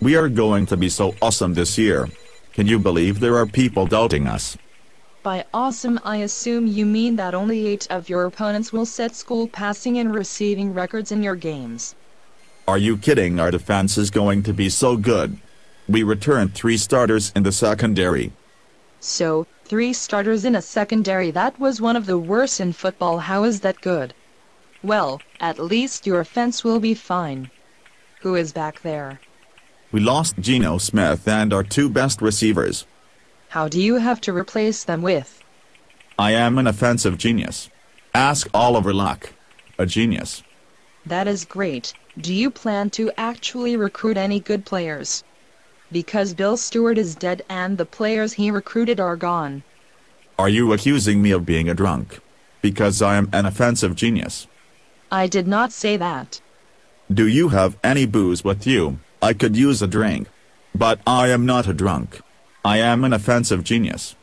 We are going to be so awesome this year. Can you believe there are people doubting us? By awesome I assume you mean that only 8 of your opponents will set school passing and receiving records in your games. Are you kidding our defense is going to be so good? We returned three starters in the secondary. So, three starters in a secondary that was one of the worst in football how is that good? Well, at least your offense will be fine. Who is back there? We lost Geno Smith and our two best receivers. How do you have to replace them with? I am an offensive genius. Ask Oliver Luck. A genius. That is great. Do you plan to actually recruit any good players? Because Bill Stewart is dead and the players he recruited are gone. Are you accusing me of being a drunk? Because I am an offensive genius. I did not say that. Do you have any booze with you? I could use a drink. But I am not a drunk. I am an offensive genius.